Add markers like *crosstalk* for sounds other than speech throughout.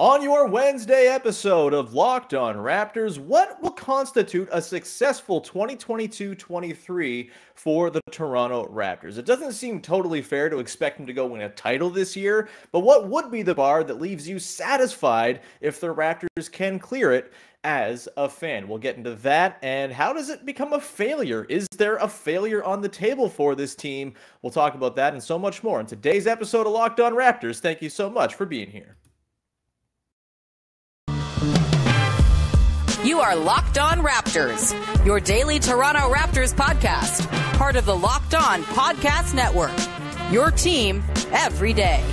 On your Wednesday episode of Locked On Raptors, what will constitute a successful 2022 23 for the Toronto Raptors? It doesn't seem totally fair to expect them to go win a title this year, but what would be the bar that leaves you satisfied if the Raptors can clear it? As a fan, we'll get into that. And how does it become a failure? Is there a failure on the table for this team? We'll talk about that and so much more in today's episode of Locked On Raptors. Thank you so much for being here. You are Locked On Raptors, your daily Toronto Raptors podcast, part of the Locked On Podcast Network. Your team every day.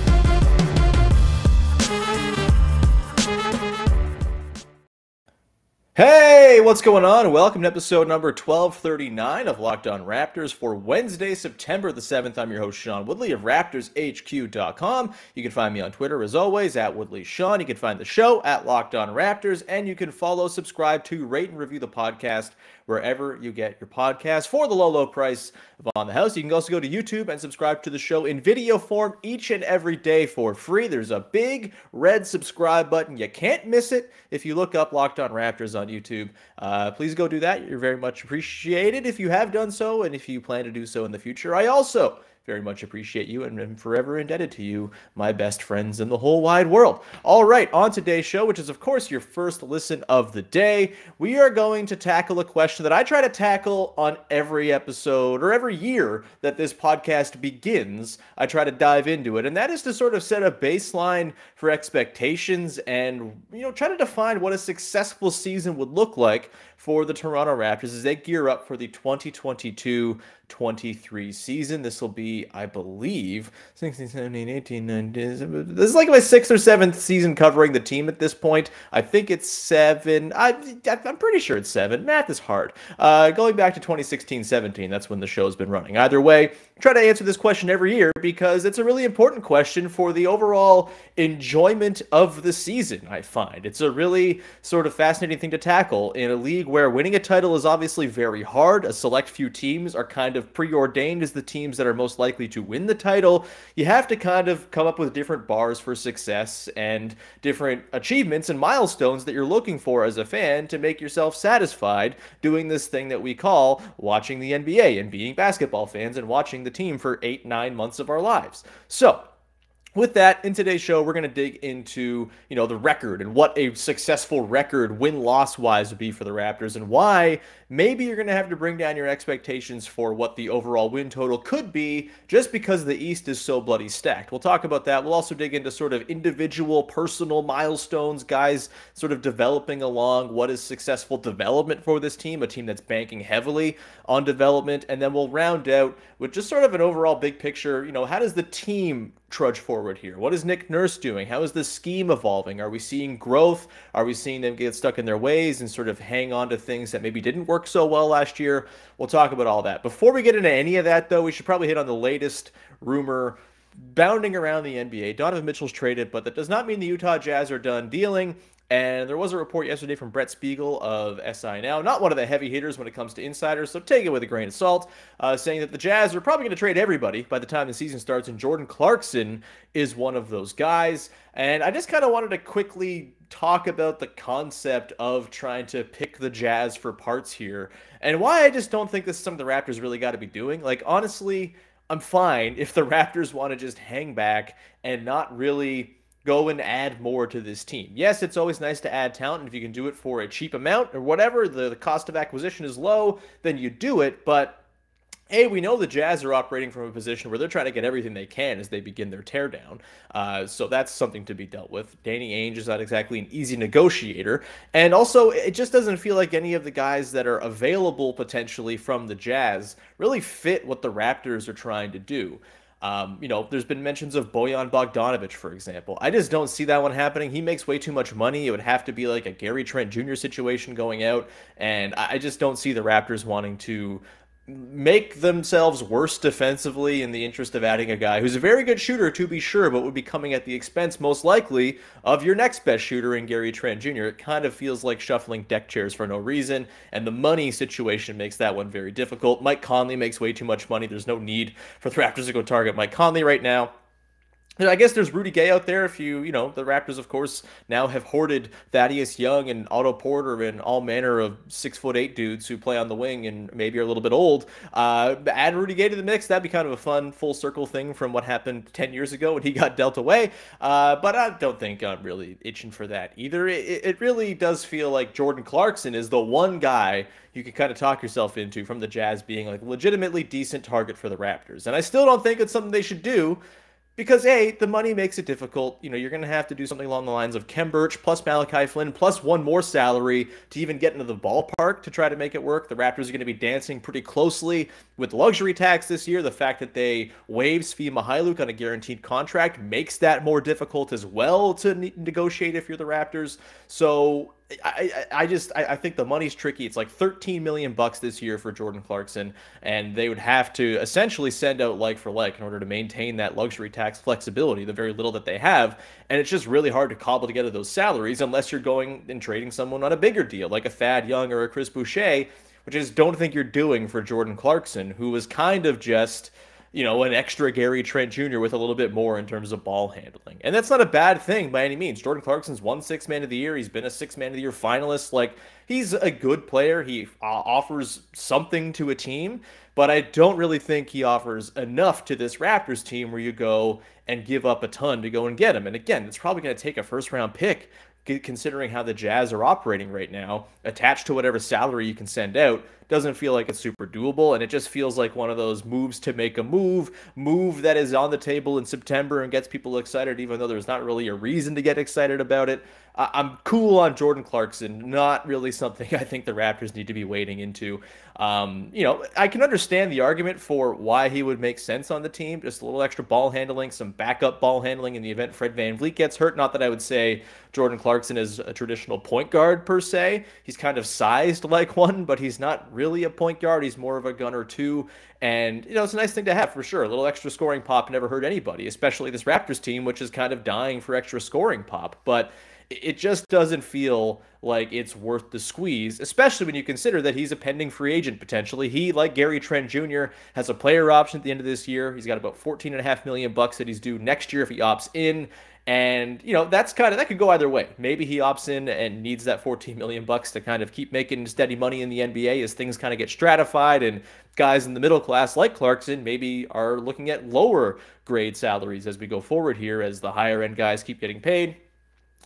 Hey, what's going on? Welcome to episode number 1239 of Locked On Raptors for Wednesday, September the 7th. I'm your host, Sean Woodley of RaptorsHQ.com. You can find me on Twitter as always at Woodley Sean. You can find the show at Locked On Raptors, and you can follow, subscribe to, rate, and review the podcast wherever you get your podcast for the low, low price of On the House. You can also go to YouTube and subscribe to the show in video form each and every day for free. There's a big red subscribe button. You can't miss it if you look up Locked On Raptors on YouTube. Uh, please go do that. You're very much appreciated if you have done so and if you plan to do so in the future. I also very much appreciate you and am forever indebted to you, my best friends in the whole wide world. All right, on today's show, which is, of course, your first listen of the day, we are going to tackle a question that I try to tackle on every episode or every year that this podcast begins. I try to dive into it, and that is to sort of set a baseline for expectations and, you know, try to define what a successful season would look like for the Toronto Raptors as they gear up for the 2022 23 season. This will be, I believe, 16, 17, 18, 19. This is like my sixth or seventh season covering the team at this point. I think it's seven. I, I'm pretty sure it's seven. Math is hard. Uh, going back to 2016 17, that's when the show's been running. Either way, try to answer this question every year because it's a really important question for the overall enjoyment of the season, I find. It's a really sort of fascinating thing to tackle in a league where winning a title is obviously very hard. A select few teams are kind of preordained as the teams that are most likely to win the title. You have to kind of come up with different bars for success and different achievements and milestones that you're looking for as a fan to make yourself satisfied doing this thing that we call watching the NBA and being basketball fans and watching the team for eight, nine months of our lives. So, with that in today's show we're going to dig into you know the record and what a successful record win loss wise would be for the raptors and why maybe you're going to have to bring down your expectations for what the overall win total could be just because the east is so bloody stacked we'll talk about that we'll also dig into sort of individual personal milestones guys sort of developing along what is successful development for this team a team that's banking heavily on development and then we'll round out with just sort of an overall big picture you know how does the team trudge forward here? What is Nick Nurse doing? How is the scheme evolving? Are we seeing growth? Are we seeing them get stuck in their ways and sort of hang on to things that maybe didn't work so well last year? We'll talk about all that. Before we get into any of that, though, we should probably hit on the latest rumor bounding around the NBA. Donovan Mitchell's traded, but that does not mean the Utah Jazz are done dealing. And there was a report yesterday from Brett Spiegel of SI Now, not one of the heavy hitters when it comes to insiders, so take it with a grain of salt, uh, saying that the Jazz are probably going to trade everybody by the time the season starts, and Jordan Clarkson is one of those guys. And I just kind of wanted to quickly talk about the concept of trying to pick the Jazz for parts here, and why I just don't think this is something the Raptors really got to be doing. Like, honestly, I'm fine *laughs* if the Raptors want to just hang back and not really go and add more to this team. Yes, it's always nice to add talent, and if you can do it for a cheap amount or whatever, the, the cost of acquisition is low, then you do it. But a, we know the Jazz are operating from a position where they're trying to get everything they can as they begin their teardown. Uh, so that's something to be dealt with. Danny Ainge is not exactly an easy negotiator. And also, it just doesn't feel like any of the guys that are available potentially from the Jazz really fit what the Raptors are trying to do. Um, you know, there's been mentions of Bojan Bogdanovic, for example. I just don't see that one happening. He makes way too much money. It would have to be like a Gary Trent Jr. situation going out, and I just don't see the Raptors wanting to make themselves worse defensively in the interest of adding a guy who's a very good shooter to be sure, but would be coming at the expense most likely of your next best shooter in Gary Trent Jr. It kind of feels like shuffling deck chairs for no reason, and the money situation makes that one very difficult. Mike Conley makes way too much money. There's no need for the Raptors to go target Mike Conley right now. I guess there's Rudy Gay out there. If you, you know, the Raptors, of course, now have hoarded Thaddeus Young and Otto Porter and all manner of six foot eight dudes who play on the wing and maybe are a little bit old. Uh, add Rudy Gay to the mix. That'd be kind of a fun full circle thing from what happened 10 years ago when he *laughs* got dealt away. Uh, but I don't think I'm really itching for that either. It, it really does feel like Jordan Clarkson is the one guy you can kind of talk yourself into from the Jazz being like legitimately decent target for the Raptors. And I still don't think it's something they should do because a the money makes it difficult. You know, you're going to have to do something along the lines of Khem Birch plus Malachi Flynn plus one more salary to even get into the ballpark to try to make it work. The Raptors are going to be dancing pretty closely with luxury tax this year. The fact that they waived Svi Mykhailiuk on a guaranteed contract makes that more difficult as well to ne- negotiate if you're the Raptors. So I, I just I, think the money's tricky. It's like 13 million bucks this year for Jordan Clarkson, and they would have to essentially send out like for like in order to maintain that luxury tax flexibility, the very little that they have. And it's just really hard to cobble together those salaries unless you're going and trading someone on a bigger deal, like a Thad Young or a Chris Boucher, which I just don't think you're doing for Jordan Clarkson, who was kind of just you know, an extra Gary Trent Jr. with a little bit more in terms of ball handling. And that's not a bad thing by any means. Jordan Clarkson's won six man of the year. He's been a six man of the year finalist. Like, he's a good player. He uh, offers something to a team, but I don't really think he offers enough to this Raptors team where you go and give up a ton to go and get him. And again, it's probably going to take a first round pick considering how the Jazz are operating right now, attached to whatever salary you can send out, doesn't feel like it's super doable. And it just feels like one of those moves to make a move, move that is on the table in September and gets people excited, even though there's not really a reason to get excited about it. I'm cool on Jordan Clarkson. Not really something *laughs* I think the Raptors need to be wading into. Um, you know, I can understand the argument for why he would make sense on the team. Just a little extra ball handling, some backup ball handling in the event Fred VanVleet gets hurt. Not that I would say Jordan Clarkson is a traditional point guard per se. He's kind of sized like one, but he's not really a point guard. He's more of a gunner too. And, you know, it's a nice thing to have for sure. A little extra scoring pop never hurt anybody, especially this Raptors team, which is kind of dying for extra scoring pop. But it just doesn't feel like it's worth the squeeze, especially when you consider that he's a pending free agent potentially. He, like Gary Trent Jr., has a player option at the end of this year. He's got about 14 and a half million bucks that he's due next year if he opts in. And you know that's kind of that could go either way. Maybe he opts in and needs that 14 million bucks to kind of keep making steady money in the NBA as things kind of get stratified and guys in the middle class like Clarkson maybe are looking at lower grade salaries as we go forward here as the higher end guys keep getting paid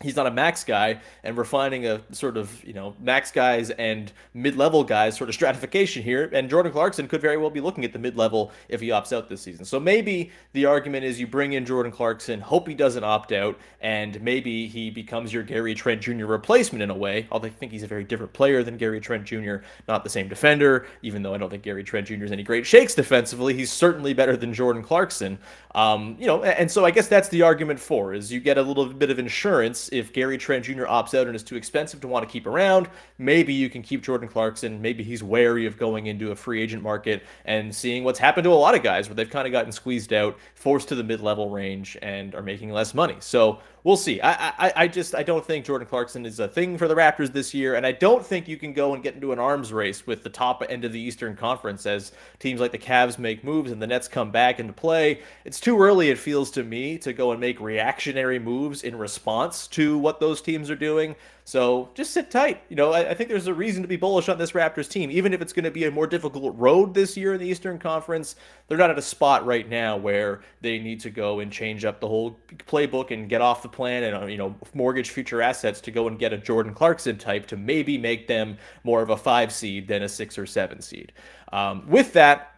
he's not a max guy and we're finding a sort of you know max guys and mid-level guys sort of stratification here and jordan clarkson could very well be looking at the mid-level if he opts out this season. So maybe the argument is you bring in jordan clarkson hope he doesn't opt out and maybe he becomes your gary trent jr replacement in a way although i think he's a very different player than gary trent jr not the same defender even though i don't think gary trent jr is any great shakes defensively he's certainly better than jordan clarkson. Um, you know and so i guess that's the argument for is you get a little bit of insurance if Gary Trent Jr. opts out and is too expensive to want to keep around, maybe you can keep Jordan Clarkson. Maybe he's wary of going into a free agent market and seeing what's happened to a lot of guys where they've kind of gotten squeezed out, forced to the mid level range, and are making less money. So we'll see. I, I, I just I don't think Jordan Clarkson is a thing for the Raptors this year, and I don't think you can go and get into an arms race with the top end of the Eastern Conference as teams like the Cavs make moves and the Nets come back into play. It's too early, it feels to me, to go and make reactionary moves in response to what those teams are doing. So just sit tight. You know, I, I, think there's a reason to be bullish on this Raptors team, even if it's going to be a more difficult road this year in the Eastern Conference. They're not at a spot right now where they need to go and change up the whole playbook and get off the plan and uh, you know mortgage future assets to go and get a Jordan Clarkson type to maybe make them more of a five seed than a six or seven seed. Um, with that,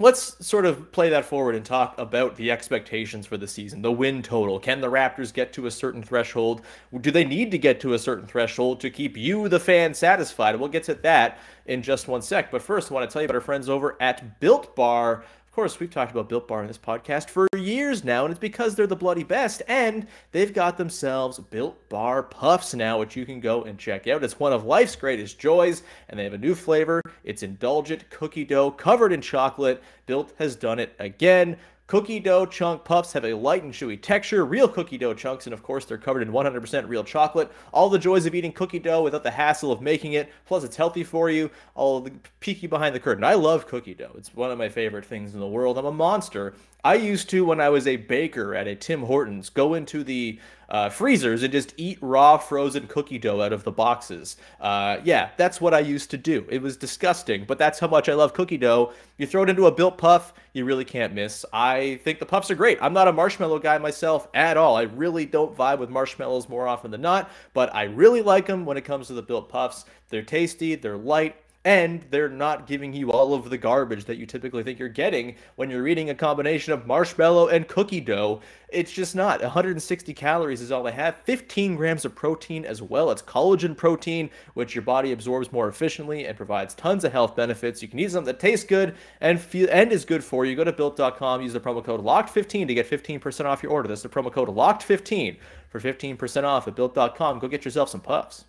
let's sort of play that forward and talk about the expectations for the season, the win total. Can the Raptors get to a certain threshold? Do they need to get to a certain threshold to keep you, the fan, satisfied? We'll get to that in just one sec. But first, I want to tell you about our friends over at Built Bar course, we've talked about Built Bar in this podcast for years now, and it's because they're the bloody best, and they've got themselves Built Bar Puffs now, which you can go and check out. It's one of life's greatest joys, and they have a new flavor. It's indulgent cookie dough covered in chocolate. Built has done it again. Cookie dough chunk puffs have a light and chewy texture, real cookie dough chunks, and of course they're covered in 100% real chocolate. All the joys of eating cookie dough without the hassle of making it, plus it's healthy for you. All the peeky behind the curtain. I love cookie dough. It's one of my favorite things in the world. I'm a monster I used to, when I was a baker at a Tim Hortons, go into the uh, freezers and just eat raw frozen cookie dough out of the boxes. Uh, yeah, that's what I used to do. It was disgusting, but that's how much I love cookie dough. You throw it into a built puff, you really can't miss. I think the puffs are great. I'm not a marshmallow guy myself at all. I really don't vibe with marshmallows more often than not, but I really like them when it comes to the built puffs. They're tasty, they're light, and they're not giving you all of the garbage that you typically think you're getting when you're eating a combination of marshmallow and cookie dough. It's just not. 160 calories is all they have. 15 grams of protein as well. It's collagen protein, which your body absorbs more efficiently and provides tons of health benefits. You can eat something that tastes good and feel and is good for you. Go to built.com, use the promo code LOCKED15 to get 15% off your order. That's the promo code LOCKED15 for 15% off at built.com. Go get yourself some puffs.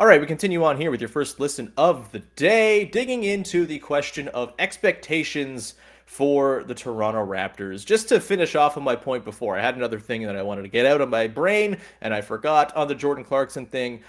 All right, we continue on here with your first listen of the day, digging into the question of expectations for the Toronto Raptors. Just to finish off on my point before, I had another thing that I wanted to get out of my brain, and I forgot on the Jordan Clarkson thing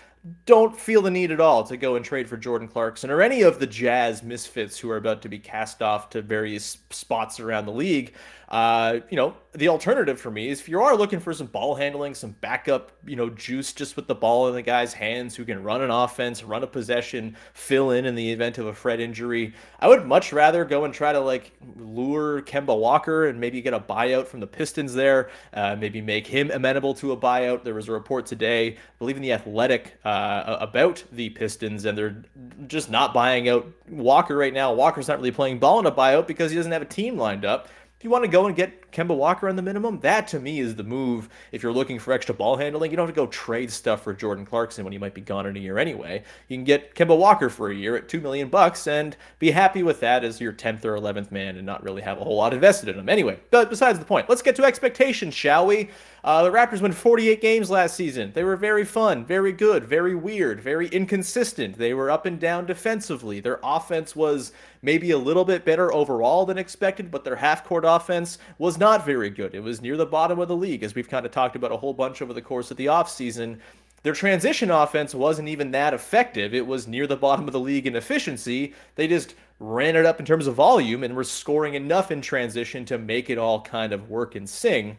don't feel the need at all to go and trade for Jordan Clarkson or any of the Jazz misfits who are about to be cast off to various spots around the league. Uh, you know, the alternative for me is if you are looking for some ball handling, some backup, you know, juice just with the ball in the guy's hands who can run an offense, run a possession, fill in in the event of a Fred injury, I would much rather go and try to like lure Kemba Walker and maybe get a buyout from the Pistons there, uh, maybe make him amenable to a buyout. There was a report today, I believe in the Athletic, uh, about the Pistons, and they're just not buying out Walker right now. Walker's not really playing ball in a buyout because he doesn't have a team lined up. If you want to go and get Kemba Walker on the minimum, that to me is the move. If you're looking for extra ball handling, you don't have to go trade stuff for Jordan Clarkson when he might be gone in a year anyway. You can get Kemba Walker for a year at two million bucks and be happy with that as your 10th or 11th man and not really have a whole lot invested in him. Anyway, but besides the point, let's get to expectations, shall we? Uh, the Raptors won 48 games last season. They were very fun, very good, very weird, very inconsistent. They were up and down defensively. Their offense was maybe a little bit better overall than expected, but their half court offense was not very good. It was near the bottom of the league, as we've kind of talked about a whole bunch over the course of the offseason. Their transition offense wasn't even that effective. It was near the bottom of the league in efficiency. They just ran it up in terms of volume and were scoring enough in transition to make it all kind of work and sing.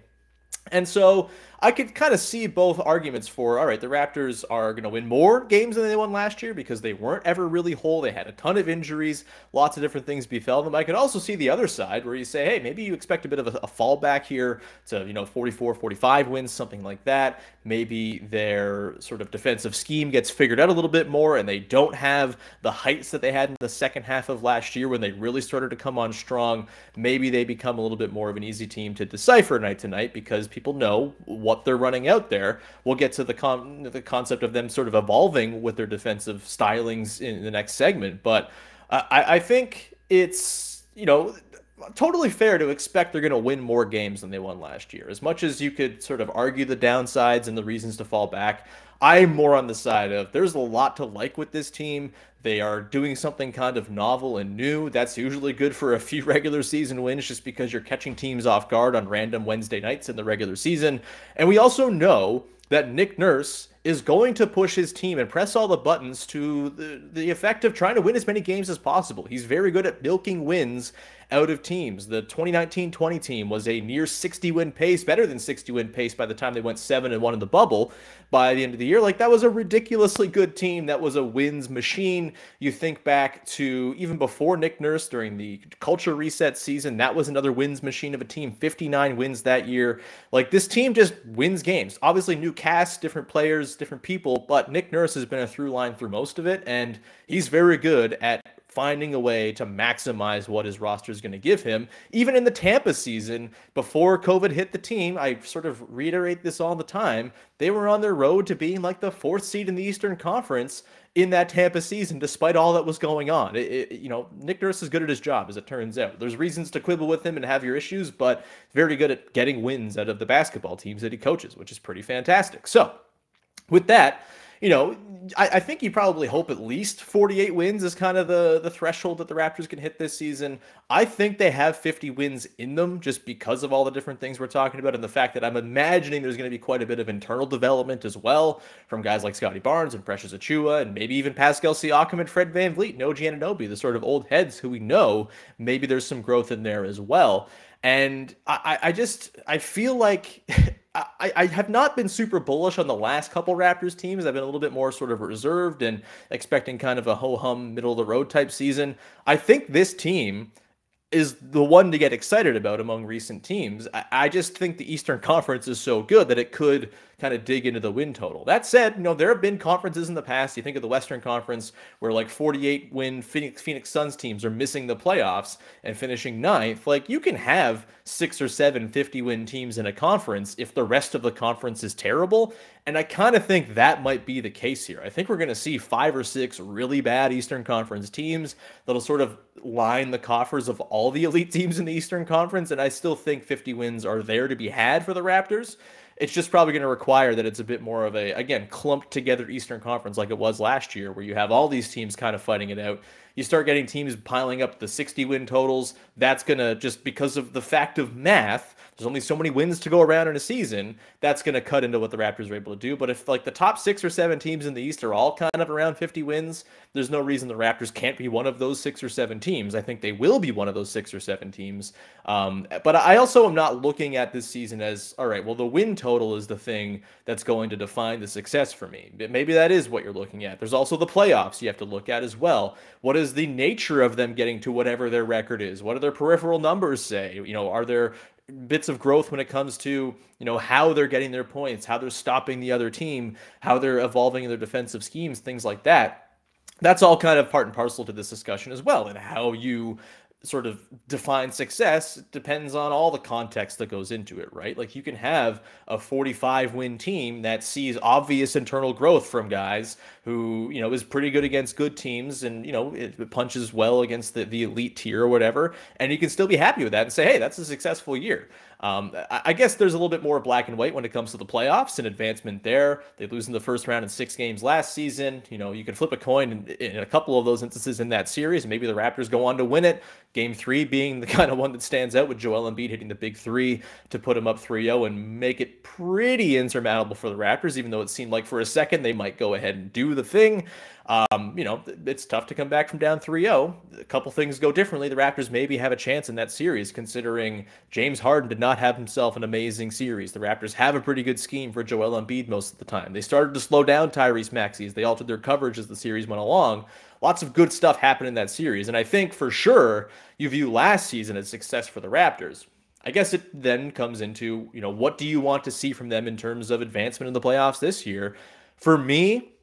And so I could kind of see both arguments for all right, the Raptors are going to win more games than they won last year because they weren't ever really whole. They had a ton of injuries, lots of different things befell them. I could also see the other side where you say, hey, maybe you expect a bit of a, a fallback here to, you know, 44, 45 wins, something like that. Maybe their sort of defensive scheme gets figured out a little bit more and they don't have the heights that they had in the second half of last year when they really started to come on strong. Maybe they become a little bit more of an easy team to decipher night to night because people know what what they're running out there. We'll get to the con- the concept of them sort of evolving with their defensive stylings in the next segment, but I, I think it's you know totally fair to expect they're going to win more games than they won last year. As much as you could sort of argue the downsides and the reasons to fall back, I'm more on the side of there's a lot to like with this team. They are doing something kind of novel and new. That's usually good for a few *laughs* regular season wins just because you're catching teams off guard on random Wednesday nights in the regular season. And we also know that Nick Nurse is going to push his team and press all the buttons to the, the effect of trying to win as many games as possible. He's very good at milking wins out of teams. The 2019-20 team was a near 60 win pace, better than 60 win pace by the time they went 7 and 1 in the bubble by the end of the year. Like that was a ridiculously good team. That was a wins machine. You think back to even before Nick Nurse during the culture reset season, that was another wins machine of a team. 59 wins that year. Like this team just wins games. Obviously new cast, different players, different people, but Nick Nurse has been a through line through most of it and he's very good at finding a way to maximize what his roster is going to give him. Even in the Tampa season, before COVID hit the team, I sort of reiterate this all the time. They were on their road to being like the fourth seed in the Eastern Conference in that Tampa season, despite all that was going on. It, it, you know, Nick Nurse is good at his job, as it turns out. There's reasons to quibble with him and have your issues, but very good at getting wins out of the basketball teams that he coaches, which is pretty fantastic. So, with that, you know, I, I, think you probably hope at least 48 wins is kind of the, the threshold that the Raptors can hit this season. I think they have 50 wins in them just because of all the different things we're talking about and the fact that I'm imagining there's going to be quite a bit of internal development as well from guys like Scottie Barnes and Precious Achiuwa and maybe even Pascal Siakam and Fred Van VanVleet, no Anunoby, the sort of old heads who we know maybe there's some growth in there as well. And I, I just I feel like *laughs* I, I have not been super bullish on the last couple Raptors teams. I've been a little bit more sort of reserved and expecting kind of a ho hum, middle of the road type season. I think this team is the one to get excited about among recent teams. I, I just think the Eastern *laughs* Conference is so good that it could kind of dig into the win total. That said, you know, there have been conferences in the past. You think of the Western Conference where like 48 win Phoenix, Phoenix Suns teams are missing the playoffs and finishing ninth. Like you can have six or seven 50 win teams in a conference if the rest of the conference is terrible. And I kind of think that might be the case here. I think we're going to see five or six really bad Eastern Conference teams that'll sort of line the coffers of all the elite teams in the Eastern Conference. And I still think 50 wins are there to be had for the Raptors. It's just probably going to require that it's a bit more of a, again, clumped together Eastern Conference like it was last year, where you have all these teams kind of fighting it out. You start getting teams piling up the 60 win totals. That's going to, just because of the fact of math, there's only so many wins to go around in a season. That's going to cut into what the Raptors are able to do. But if like the top six or seven teams in the East are all kind of around 50 wins, there's no reason the Raptors can't be one of those six or seven teams. I think they will be one of those six or seven teams. Um, but I also am not looking at this season as all right. Well, the win total is the thing that's going to define the success for me. Maybe that is what you're looking at. There's also the playoffs you have to look at as well. What is the nature of them getting to whatever their record is? What do their peripheral numbers say? You know, are there bits of growth when it comes to you know how they're getting their points, how they're stopping the other team, how they're evolving their defensive schemes, things like that. That's all kind of part and parcel to this discussion as well, and how you sort of define success depends on all the context that goes into it, right? Like you can have a 45 win team that sees obvious internal growth from guys who, you know, is pretty good against good teams and, you know, it, punches well against the, the elite tier or whatever. And you can still be happy with that and say, hey, that's a successful year. Um, I guess there's a little bit more black and white when it comes to the playoffs and advancement there. They lose in the first round in six games last season. You know, you can flip a coin in, in a couple of those instances in that series. Maybe the Raptors go on to win it. Game three being the *laughs* kind of one that stands out with Joel Embiid hitting the big three to put him up 3 0 and make it pretty insurmountable for the Raptors, even though it seemed like for a second they might go ahead and do the thing. Um, you know, it's tough to come back from down 3 0. A couple things go differently. The Raptors maybe have a chance in that series, considering James Harden did not have himself an amazing series. The Raptors have a pretty good scheme for Joel Embiid most of the time. They started to slow down Tyrese Maxey as they altered their coverage as the series went along. Lots of good stuff happened in that series. And I think for sure you view last season as success for the Raptors. I guess it then comes into, you know, what do you want to see from them in terms of advancement in the playoffs this year? For me,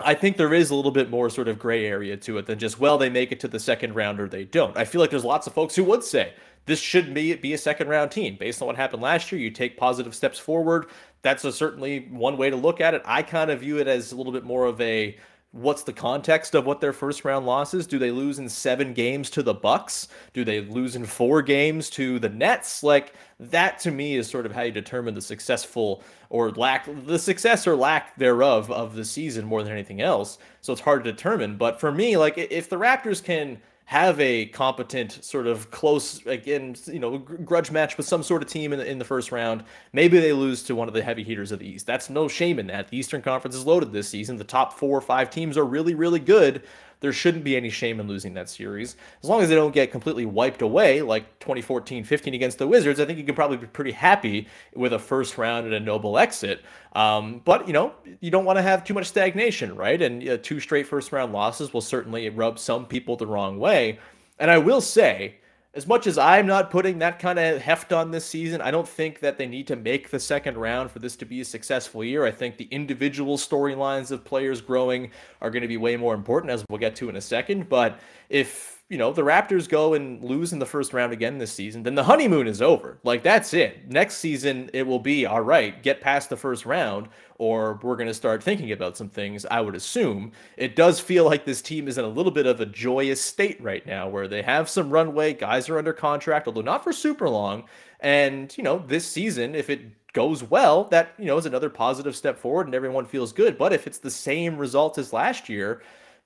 I think there is a little bit more sort of gray area to it than just, well, they make it to the second round or they don't. I feel like there's lots of folks who would say this should be, be a second round team. Based on what happened last year, you take positive steps forward. That's a, certainly one way to look at it. I kind of view it as a little bit more of a what's the context of what their first round losses? Do they lose in seven games to the Bucks? Do they lose in four games to the Nets? Like that to me is sort of how you determine the successful or lack the success or lack thereof of the season more than anything else. So it's hard to determine. But for me, like if the Raptors can have a competent sort of close again you know grudge match with some sort of team in the, in the first round. Maybe they lose to one of the heavy heaters of the east. That's no shame in that. The eastern conference is loaded this season. The top four or five teams are really really good there shouldn't be any shame in losing that series. As long as they don't get completely wiped away like 2014 15 against the Wizards, I think you can probably be pretty happy with a first round and a noble exit. Um, but, you know, you don't want to have too much stagnation, right? And uh, two straight first round losses will certainly rub some people the wrong way. And I will say, as much as I'm not putting that kind of heft on this season, I don't think that they need to make the second round for this to be a successful year. I think the individual storylines of players growing are going to be way more important, as we'll get to in a second. But if you know, the Raptors go and lose in the first round again this season, then the honeymoon is over. Like, that's it. Next season, it will be all right, get past the first round, or we're going to start thinking about some things, I would assume. It does feel like this team is in a little bit of a joyous state right now where they have some runway, guys are under contract, although not for super long. And, you know, this season, if it goes well, that, you know, is another positive step forward and everyone feels good. But if it's the same result as last year,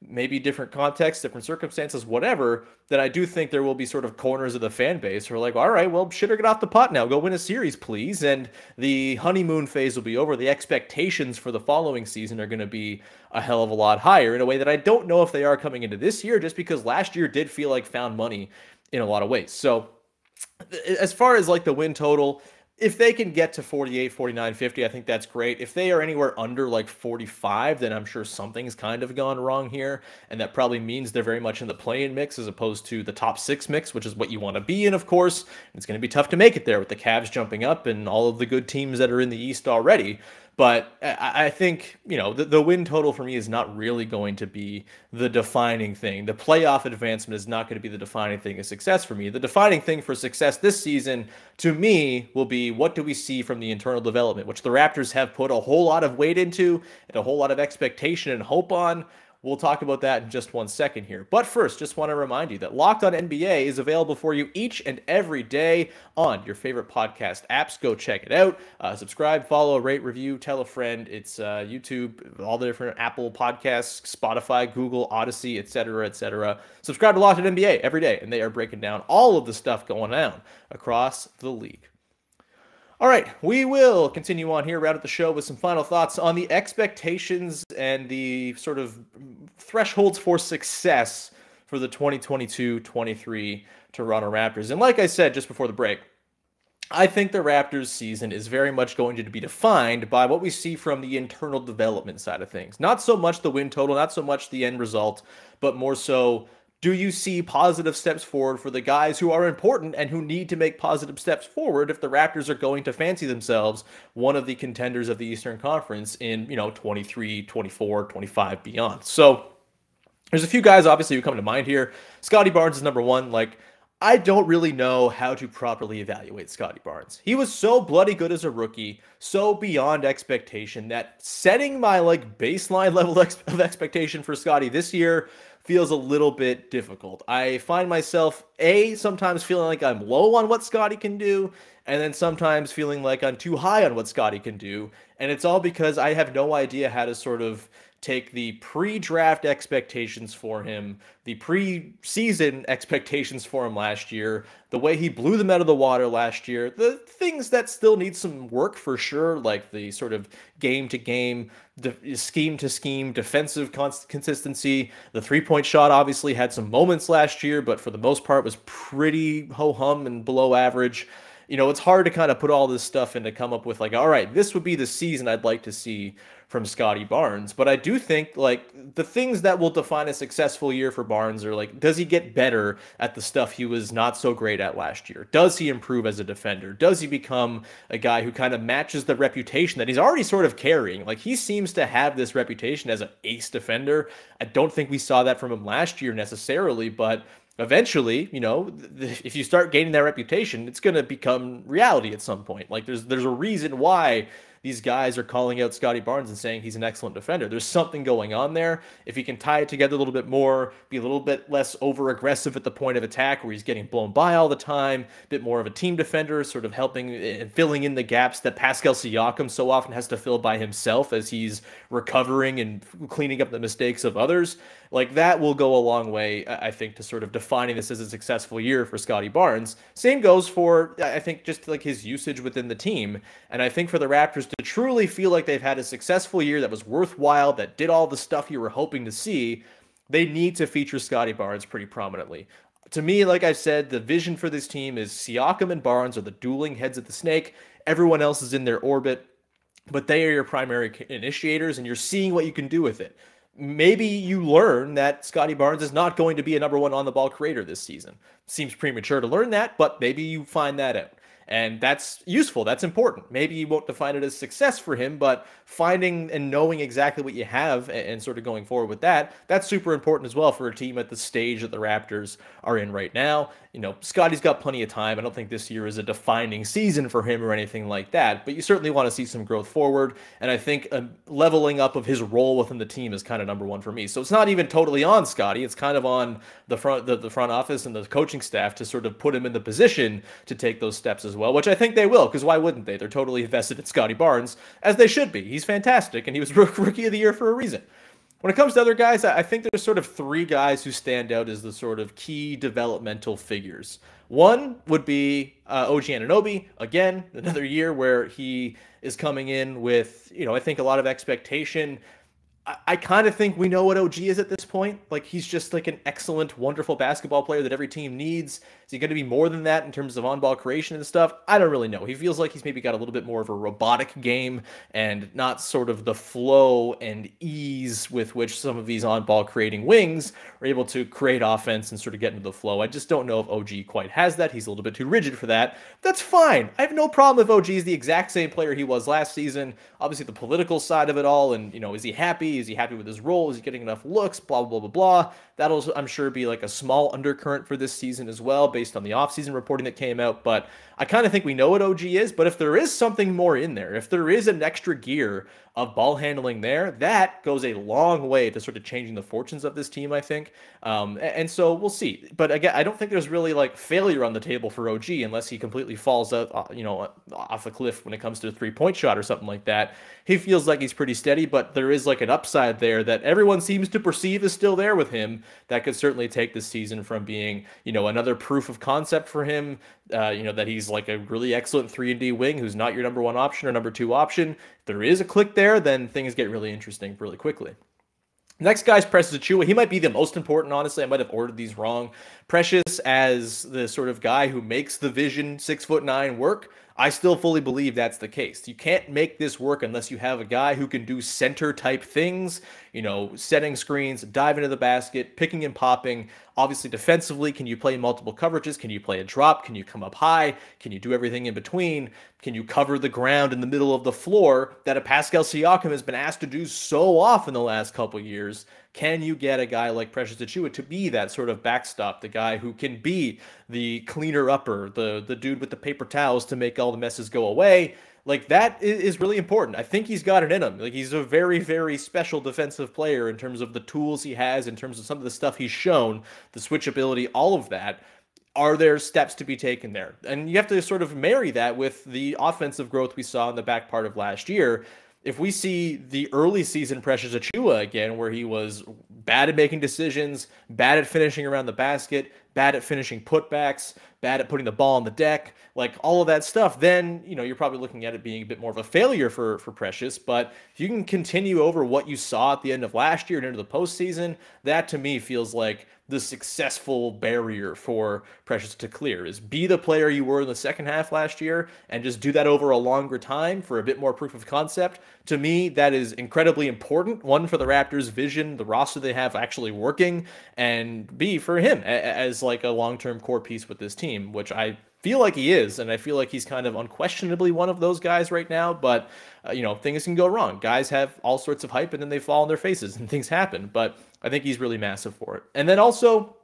maybe different contexts, different circumstances, whatever, then I do think there will be sort of corners of the fan base who are like, all right, well, shit or get off the pot now. Go win a series, please. And the honeymoon phase will be over. The expectations for the following season are going to be a hell of a lot higher in a way that I don't know if they are coming into this year, just because last year did feel like found money in a lot of ways. So as far as like the win total, if they can get to 48, 49, 50, I think that's great. If they are anywhere under like 45, then I'm sure something's kind of gone wrong here. And that probably means they're very much in the play-in mix as opposed to the top six mix, which is what you want to be in, of course. It's going to be tough to make it there with the Cavs jumping up and all of the good teams that are in the East already. But I, think, you know, the, the win total for me is not really going to be the defining thing. The playoff advancement is not going to be the defining thing of success for me. The defining thing for success this season, to me, will be what do we see from the internal development, which the Raptors have put a whole lot of weight into and a whole lot of expectation and hope on. We'll talk about that in just one second here. But first, just want to remind you that Locked On NBA is available for you each and every day on your favorite podcast apps. Go check it out. Uh, subscribe, follow, rate, review, tell a friend. It's uh, YouTube, all the different Apple podcasts, Spotify, Google, Odyssey, etc., etc. Subscribe to Locked On NBA every day, and they are breaking down all of the stuff going on across the league. All right, we will continue on here, round out the show with some final thoughts on the expectations and the sort of thresholds for success for the 2022 23 Toronto Raptors. And like I said just before the break, I think the Raptors season is very much going to be defined by what we see from the internal development side of things. Not so much the win total, not so much the end result, but more so do you see positive steps forward for the guys who are important and who need to make positive steps forward if the Raptors are going to fancy themselves one of the contenders of the Eastern Conference in, you know, 23, 24, 25 beyond. So there's a few guys obviously who come to mind here. Scottie Barnes is number 1, like I don't really know how to properly evaluate Scottie Barnes. He was so bloody good as a rookie, so beyond expectation that setting my like baseline *laughs* level of expectation for Scottie this year feels a little bit difficult. I find myself a sometimes feeling like I'm low on what Scottie can do, and then sometimes feeling like I'm too high on what Scottie can do, and it's all because I have no idea how to sort of take the pre-draft expectations for him, the pre-season expectations for him last year, the way he blew them out of the water last year, the things that still need some work for sure, like the sort of game to game, scheme to scheme, defensive cons- consistency. The three-point shot obviously had some moments last year, but for the most part was pretty ho hum and below average you know, it's hard to kind of put all this stuff in to come up with like, all right, this would be the season I'd like to see from Scottie Barnes. But I do think like the things that will define a successful year for Barnes are like, does he get better at the stuff he was not so great at last year? Does he improve as a defender? Does he become a guy who kind of matches the reputation that he's already sort of carrying? Like he seems to have this reputation as an ace defender. I don't think we saw that from him last year necessarily, but eventually, you know, if you start gaining that reputation, it's going to become reality at some point. Like there's there's a reason why these guys are calling out Scottie Barnes and saying he's an excellent defender. There's something going on there. If he can tie it together a little bit more, be a little bit less over aggressive at the point of attack where he's getting blown by all the time, a bit more of a team defender, sort of helping and filling in the gaps that Pascal Siakam so often has to fill by himself as he's recovering and cleaning up the mistakes of others. Like that will go a long way, I think, to sort of defining this as a successful year for Scottie Barnes. Same goes for, I think, just like his usage within the team. And I think for the Raptors to truly feel like they've had a successful year that was worthwhile, that did all the stuff you were hoping to see, they need to feature Scottie Barnes pretty prominently. To me, like I said, the vision for this team is Siakam and Barnes are the dueling heads of the snake. Everyone else is in their orbit, but they are your primary initiators, and you're seeing what you can do with it maybe you learn that Scottie Barnes is not going to be a number one on the ball creator this season. Seems premature to learn that, but maybe you find that out. And that's useful. That's important. Maybe you won't define it as success for him, but finding and knowing exactly what you have and, and, sort of going forward with that, that's super important as well for a team at the stage that the Raptors are in right now. You know, Scottie's got plenty of time. I don't think this year is a defining season for him or anything like that, but you certainly want to see some growth forward. And I think a leveling up of his role within the team is kind of number one for me. So it's not even totally on Scottie. It's kind of on the front, the, the front office and the coaching staff to sort of put him in the position to take those steps as well, which I think they will, because why wouldn't they? They're totally invested in Scottie Barnes, as they should be. He's he's fantastic, and he was *laughs* rookie of the year for a reason. When it comes to other guys, I think there's sort of three guys who stand out as the sort of key developmental figures. One would be uh, OG Anunoby. Again, another year where he is coming in with, you know, I think a lot of expectation. I, I kind of think we know what OG is at this point. Like he's just like an excellent, wonderful basketball player that every team needs. He going to be more than that in terms of on ball creation and stuff? I don't really know. He feels like he's maybe got a little bit more of a robotic game and not sort of the flow and ease with which some of these on ball creating wings are able to create offense and sort of get into the flow. I just don't know if OG quite has that. He's a little bit too rigid for that. That's fine. I have no problem if OG is the exact same player he was last season. Obviously, the political side of it all, and you know, is he happy? Is he happy with his role? Is he getting enough looks? Blah, Blah blah blah blah. That'll, I'm sure, be like a small undercurrent for this season as well, based on the offseason reporting that came out. But I kind of think we know what OG is. But if there is something more in there, if there is an extra gear of ball handling there, that goes a long way to sort of changing the fortunes of this team, I think. Um, and so we'll see. But again, I don't think there's really like failure on the table for OG unless he completely falls out, uh, you know, off a cliff when it comes to a three point shot or something like that. He feels like he's pretty steady, but there is like an upside there that everyone seems to perceive is still there with him that could certainly take this season from being, you know, another proof of concept for him, uh, you know, that he's like a really excellent 3 and D wing who's not your number 1 option or number 2 option. If there is a click there, then things get really interesting really quickly. Next guy's Precious Achiuwa. He might be the most important, honestly. I might have ordered these wrong. Precious as the sort of guy who makes the vision six foot nine work. I still fully believe that's the case. You can't make this work unless you have a guy who can do center type things, you know, setting screens, dive into the basket, picking and popping. Obviously, defensively, can you play multiple coverages? Can you play a drop? Can you come up high? Can you do everything in between? Can you cover the ground in the middle of the floor that a Pascal Siakam has been asked to do so often the last couple years? Can you get a guy like Precious Achiuwa to be that sort of backstop, the guy who can be the cleaner upper, the the dude with the paper towels to make all the messes go away? Like that is really important. I think he's got it in him. Like he's a very, very special defensive player in terms of the tools he has, in terms of some of the stuff he's shown, the switch ability, all of that are there steps to be taken there? And you have to sort of marry that with the offensive growth we saw in the back part of last year if we see the early season pressures of Achiuwa again, where he was bad at making decisions, bad at finishing around the basket, bad at finishing putbacks, bad at putting the ball on the deck, like all of that stuff, then you know you're probably looking at it being a bit more of a failure for for Precious. But if you can continue over what you saw at the end of last year and into the postseason, that to me feels like the successful barrier for Precious to clear is be the player you were in the second half last year and just do that over a longer time for a bit more proof of concept. To me, that is incredibly important. One for the Raptors' vision, the roster they have actually working, and B for him as like a long-term core piece with this team, which I feel like he is, and I feel like he's kind of unquestionably one of those guys right now. But uh, you know, things can go wrong. Guys have all sorts of hype, and then they fall on their faces, and things happen. But I think he's really massive for it. And then also.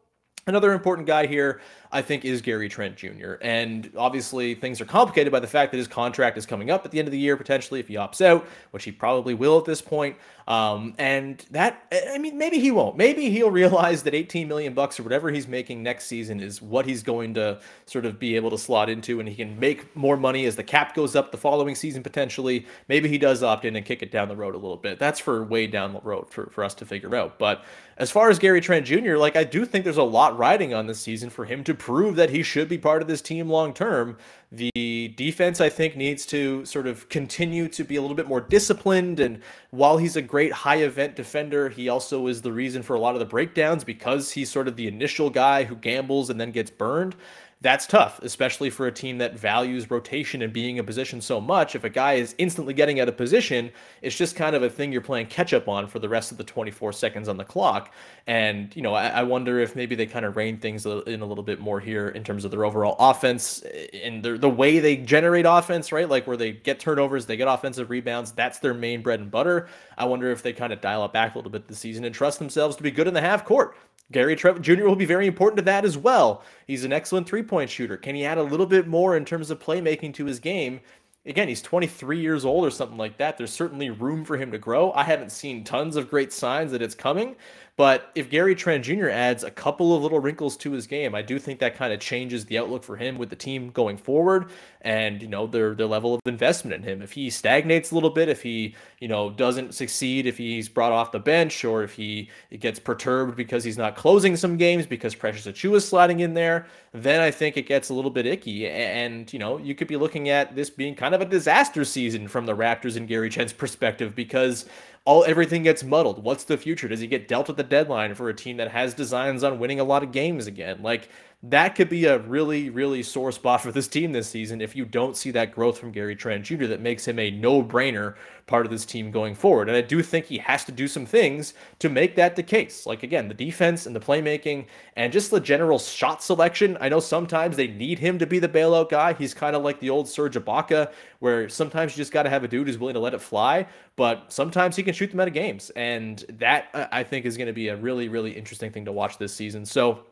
Another important guy here I think, is Gary Trent Jr. And obviously, things are complicated by the fact that his contract is coming up at the end of the year, potentially, if he opts out, which he probably will at this point. Um, and that, I mean, maybe he won't. Maybe he'll realize that 18 million bucks or whatever he's making next season is what he's going to sort of be able to slot into, and he can make more money as the cap goes up the following season potentially. Maybe he does opt in and kick it down the road a little bit. That's for way down the road for, for us to figure out. But as far as Gary Trent Jr., like I do think there's a lot riding on this season for him to prove that he should be part of this team long term. The defense, I think, needs to sort of continue to be a little bit more disciplined. And while he's a great high event defender, he also is the reason for a lot of the breakdowns because he's sort of the initial guy who gambles and then gets burned that's tough, especially for a team that values rotation and being in position so much. If a guy is instantly getting out of position, it's just kind of a thing you're playing catch up on for the rest of the 24 seconds on the clock. And, you know, I, I wonder if maybe they kind of rein things in a little bit more here in terms of their overall offense eh, and the, the way they generate offense, right? Like where they get turnovers, they get offensive rebounds. That's their main bread and butter. I wonder if they kind of dial it back a little bit this season and trust themselves to be good in the half court. Gary Trent Jr. will be very important to that as well. He's an excellent three point shooter. Can he add a little bit more in terms of playmaking to his game? Again, he's 23 years old or something like that. There's certainly room for him to grow. I haven't seen tons of great signs that it's coming, but if Gary Trent Jr. adds a couple of little wrinkles to his game, I do think that kind of changes the outlook for him with the team going forward and, you know, their their level of investment in him. If he stagnates a little bit, if he, you know, doesn't succeed, if he's brought off the bench or if he gets perturbed because he's not closing some games because Precious Achiuwa is sliding in there, then I think it gets a little bit icky. And, you know, you could be looking at this being kind of a disaster season from the Raptors and Gary Trent's perspective because all everything gets muddled. What's the future? Does he get dealt at the deadline for a team that has designs on winning a lot of games again? Like that could be a really, really sore spot for this team this season if you don't see that growth from Gary Trent Jr. that makes him a no brainer part of this team going forward. And I do think he has to do some things to make that the case. Like, again, the defense and the playmaking and just the general shot selection. I know sometimes they need him to be the bailout guy. He's kind of like the old Serge Ibaka, where sometimes you just got to have a dude who's willing to let it fly, but sometimes he can shoot them out of games. And that, uh, I think, is going to be a really, really interesting thing to watch this season. So,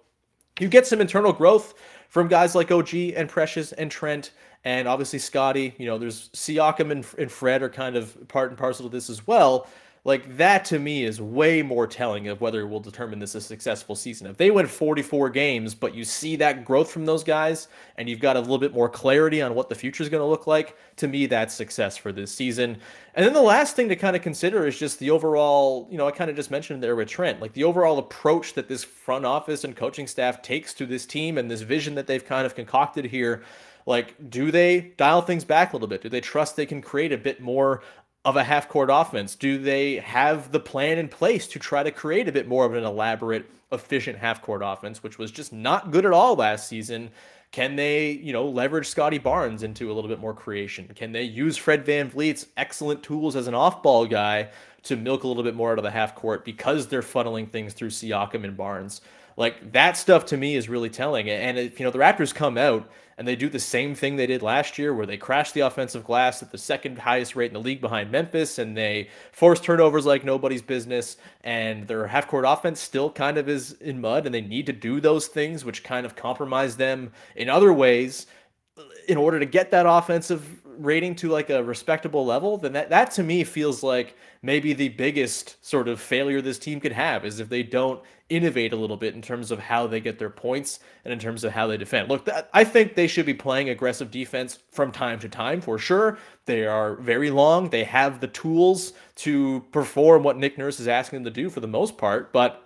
you get some internal growth from guys like OG and Precious and Trent and obviously Scottie. You know, there's Siakam and, and Fred are kind of part and parcel to this as well. Like that to me is way more telling of whether we'll determine this a successful season. If they win 44 games, but you see that growth from those guys and you've got a little bit more clarity on what the future is going to look like, to me that's success for this season. And then the last thing to kind of consider is just the overall, you know, I kind of just mentioned there with Trent, like the overall approach that this front office and coaching staff takes to this team and this vision that they've kind of concocted here like do they dial things back a little bit do they trust they can create a bit more of a half court offense? Do they have the plan in place to try to create a bit more of an elaborate, efficient half court offense, which was just not good at all last season? Can they, you know, leverage Scottie Barnes into a little bit more creation? Can they use Fred Van VanVleet's excellent tools as an off ball guy to milk a little bit more out of the half court because they're funneling things through Siakam and Barnes? Like that stuff to me is really telling. And if you know the Raptors come out and they do the same thing they did last year, where they crash the offensive glass at the second highest rate in the league behind Memphis, and they force turnovers like nobody's business, and their half court offense still kind of is in mud, and they need to do those things, which kind of compromise them in other ways in order to get that offensive rating to like a respectable level, then that, that to me feels like maybe the biggest sort of failure this team could have is if they don't innovate a little bit in terms of how they get their points and in terms of how they defend. Look, that, I think they should be playing aggressive defense from time to time for sure. They are very long. They have the tools to perform what Nick Nurse is asking them to do for the most part, but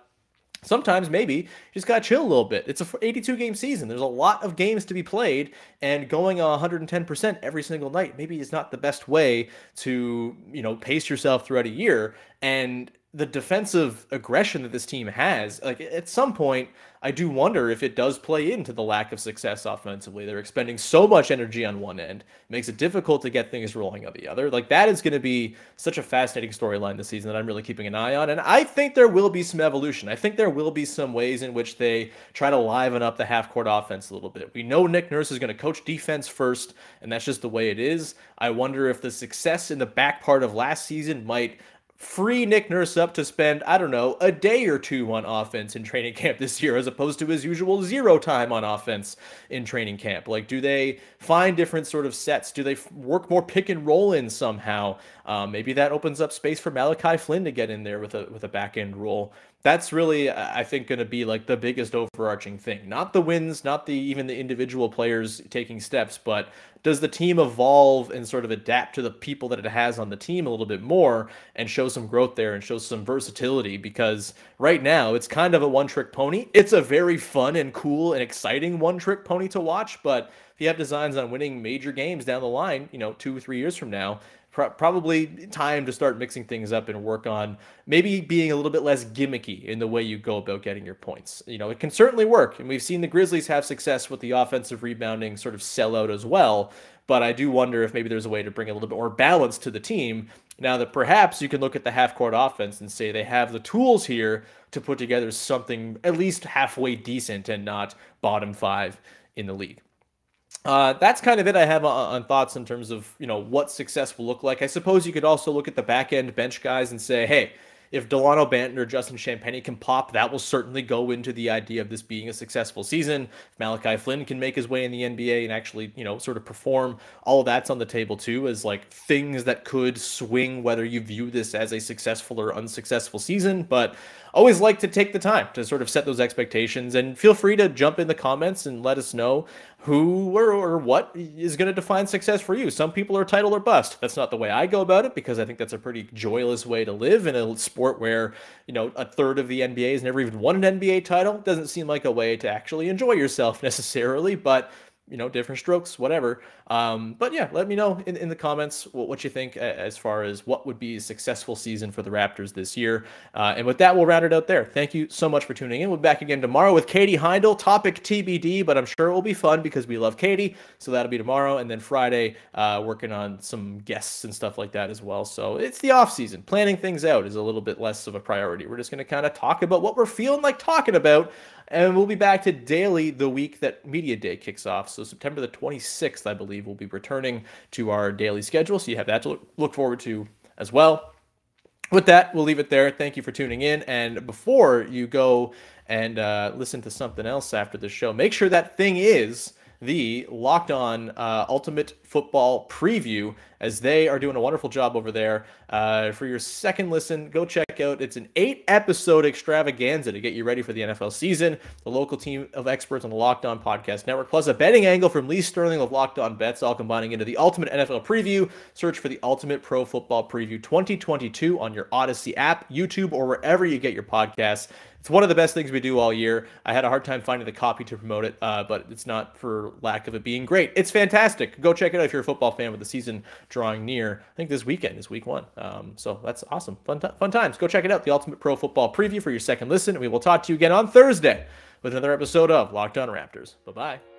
sometimes maybe you just got to chill a little bit. It's a 82 game season. There's a lot of games to be played, and going 110% every single night maybe is not the best way to, you know, pace yourself throughout a year. And the defensive aggression that this team has, like at some point, I do wonder if it does play into the lack of success offensively. They're expending so much energy on one end, it makes it difficult to get things rolling on the other. Like that is going to be such a fascinating storyline this season that I'm really keeping an eye on. And I think there will be some evolution. I think there will be some ways in which they try to liven up the half court offense a little bit. We know Nick Nurse is going to coach defense first, and that's just the way it is. I wonder if the success in the back part of last season might free Nick Nurse up to spend, I don't know, a day or two on offense in training camp this year as opposed to his usual zero time on offense in training camp? Like, do they find different sort of sets? Do they work more pick and roll in somehow? Um, maybe that opens up space for Malachi Flynn to get in there with a with a back end role that's really i think going to be like the biggest overarching thing not the wins not the even the individual players taking steps but does the team evolve and sort of adapt to the people that it has on the team a little bit more and show some growth there and show some versatility because right now it's kind of a one trick pony. It's a very fun and cool and exciting one trick pony to watch but if you have designs on winning major games down the line you know two or three years from now pro- probably time to start mixing things up and work on maybe being a little bit less gimmicky in the way you go about getting your points. You know, it can certainly work, and we've seen the Grizzlies have success with the offensive rebounding sort of sellout as well. But I do wonder if maybe there's a way to bring a little bit more balance to the team now that perhaps you can look at the half court offense and say they have the tools here to put together something at least halfway decent and not bottom five in the league. Uh, that's kind of it I have on, on, thoughts in terms of you know what success will look like. I suppose you could also look at the back end bench guys and say, hey, if Delano Banton or Justin Champagnie can pop, that will certainly go into the idea of this being a successful season. If Malachi Flynn can make his way in the NBA and actually, you know, sort of perform, all of that's on the table too, as like things that could swing whether you view this as a successful or unsuccessful season. But always like to take the time to sort of set those expectations and feel free to jump in the comments and let us know who or, or what is going to define success for you. Some people are title or bust. That's not the way I go about it because I think that's a pretty joyless way to live in a sport where, you know, a third of the NBA has never even won an NBA title. Doesn't seem like a way to actually enjoy yourself *laughs* necessarily, but you know, different strokes, whatever. Um, but yeah, let me know in, in the comments what, what you think as far as what would be a successful season for the Raptors this year. Uh, and with that, we'll round it out there. Thank you so much for tuning in. We'll be back again tomorrow with Katie Heindl Topic TBD, but I'm sure it will be fun because we love Katie. So that'll be tomorrow. And then Friday, uh, working on some guests and stuff like that as well. So it's the off season. Planning things out is a little bit less of a priority. We're just going to kind of talk about what we're feeling like talking about. And we'll be back to daily the week that Media Day kicks off. So September the 26th, I believe, we'll be returning to our daily schedule. So you have that to look forward to as well. With that, we'll leave it there. Thank you for tuning in. And before you go and uh, listen to something else after the show, make sure that thing is the Locked On uh, Ultimate Football Preview, as they are doing a wonderful job over there. Uh, for your second listen, go check out. It's an eight episode extravaganza to get you ready for the NFL season. The local team of experts on the Locked On Podcast Network, plus a betting angle from Lee Sterling of Locked On Bets, all combining into the Ultimate NFL Preview. Search for the Ultimate Pro Football Preview 2022 on your Odyssey app, YouTube, or wherever you get your podcasts. It's one of the best things we do all year. I had a hard time finding the copy to promote it, uh, but it's not for lack of it being great. It's fantastic. Go check it out if you're a football fan with the season drawing near. I think this weekend is week one. Um, so that's awesome. Fun, t- fun times. Go check it out. The Ultimate Pro Football Preview for your second listen. And we will talk to you again on Thursday with another episode of Locked On Raptors. Bye bye.